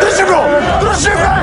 Dlaczego? Dlaczego?